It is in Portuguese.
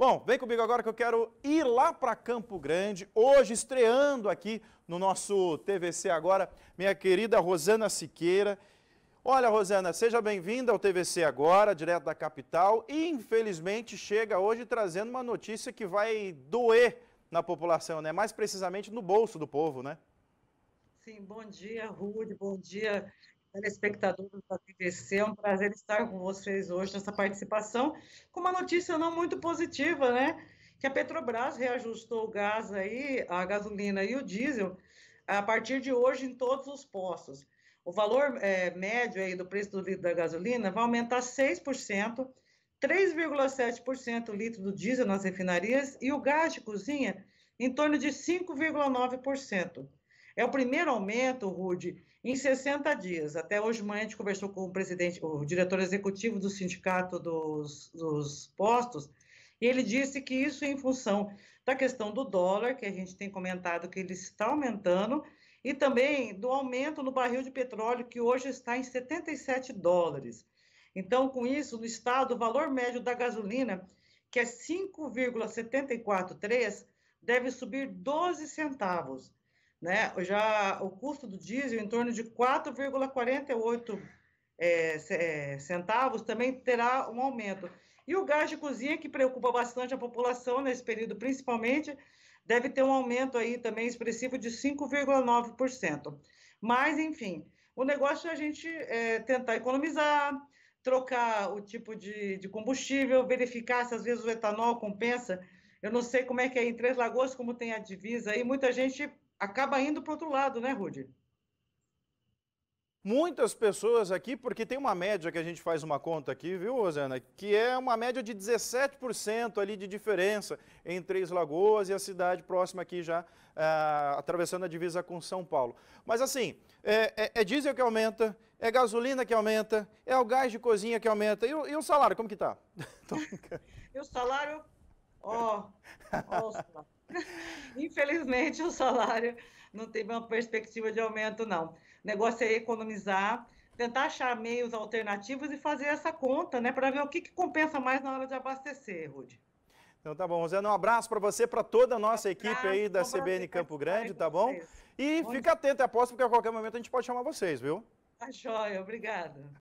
Bom, vem comigo agora que eu quero ir lá para Campo Grande, hoje estreando aqui no nosso TVC agora, minha querida Rosana Siqueira. Olha, Rosana, seja bem-vinda ao TVC agora, direto da capital, e infelizmente chega hoje trazendo uma notícia que vai doer na população, né? Mais precisamente no bolso do povo, né? Sim, bom dia, Rude, bom dia, telespectadores da TVC. É um prazer estar com vocês hoje nessa participação, com uma notícia não muito positiva, né? Que a Petrobras reajustou o gás aí, a gasolina e o diesel a partir de hoje em todos os postos. O valor é, médio aí do preço do litro da gasolina vai aumentar 6%, 3,7% o litro do diesel nas refinarias e o gás de cozinha em torno de 5,9%. É o primeiro aumento, Rude, em 60 dias. Até hoje de manhã a gente conversou com o presidente, o diretor executivo do sindicato dos, dos postos, e ele disse que isso é em função da questão do dólar, que a gente tem comentado que ele está aumentando, e também do aumento no barril de petróleo, que hoje está em 77 dólares. Então, com isso, no estado, o valor médio da gasolina, que é 5,743, deve subir 12 centavos né? Já o custo do diesel em torno de 4,48 é, é, centavos também terá um aumento. E o gás de cozinha, que preocupa bastante a população nesse período, principalmente, deve ter um aumento aí também expressivo de 5,9%. Mas, enfim, o negócio é a gente é, tentar economizar, trocar o tipo de, de combustível, verificar se às vezes o etanol compensa. Eu não sei como é que é em Três Lagoas, como tem a divisa aí, muita gente acaba indo para o outro lado, né, Rudy? Muitas pessoas aqui, porque tem uma média que a gente faz uma conta aqui, viu, Rosana? Que é uma média de 17% ali de diferença entre Três Lagoas e a cidade próxima aqui já, ah, atravessando a divisa com São Paulo. Mas assim, é, é, é, diesel que aumenta, é gasolina que aumenta, é o gás de cozinha que aumenta. E o, e o salário, como que tá? e o salário, ó, oh, Infelizmente, o salário não teve uma perspectiva de aumento, não. O negócio é economizar, tentar achar meios alternativos e fazer essa conta, né, para ver o que, que compensa mais na hora de abastecer, Rude. Então tá bom, Rosana, um abraço para você, para toda a nossa um equipe aí da CBN Campo Grande, tá bom? E fica atento, aposto, porque a qualquer momento a gente pode chamar vocês, viu? Tá joia, obrigada.